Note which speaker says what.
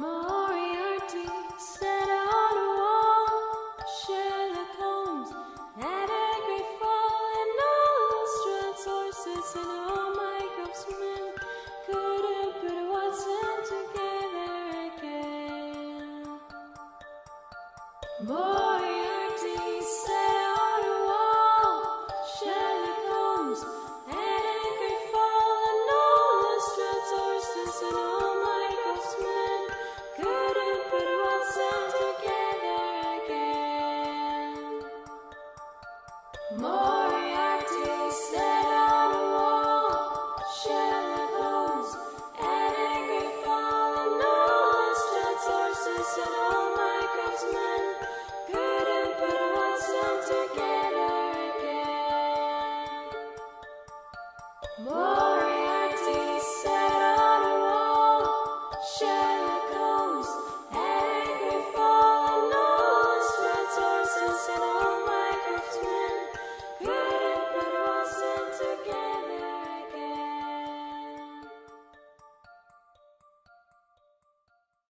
Speaker 1: Moriarty sat on a wall. Sherlock Holmes had a great fall, and all and all couldn't put Watson together again. More.